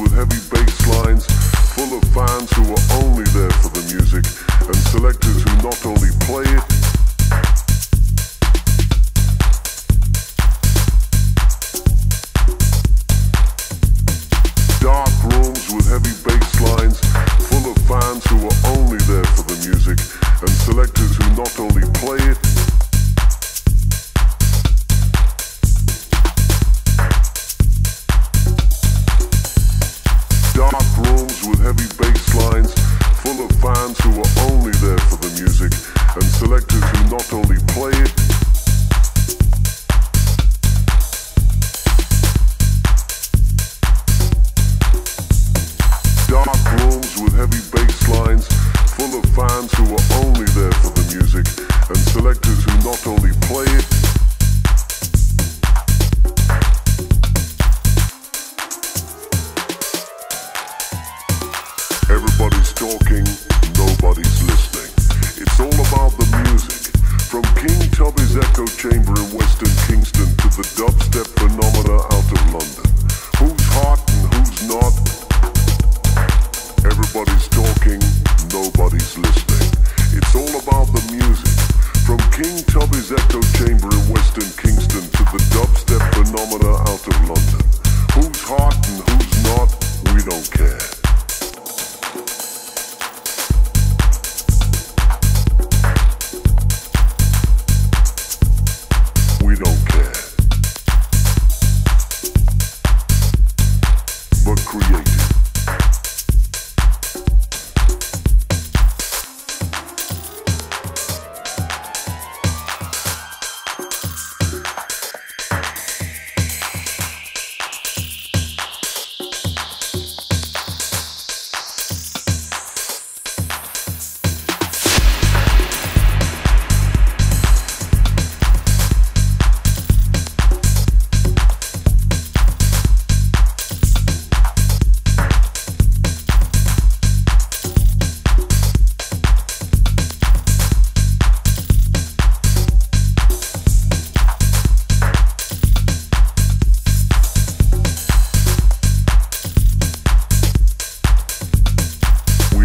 with heavy bass lines, full of fans who are only there for the music, and selectors who not only play it, only there for the music, and selectors who not only play it, dark rooms with heavy bass lines, full of fans who are only there for the music, and selectors who not only play it, Everybody's talking nobody's listening. It's all about the music. From King Tubby's echo chamber in Western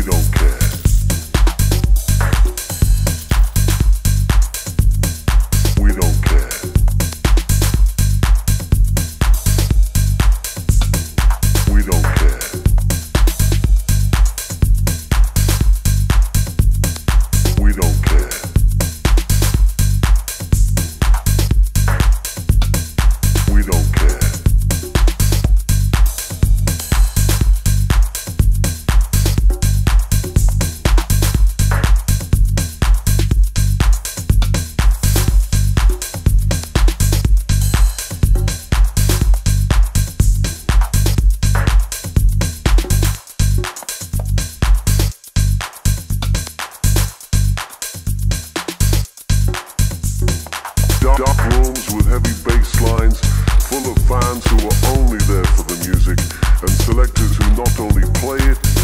We don't care. fans who are only there for the music and selectors who not only play it,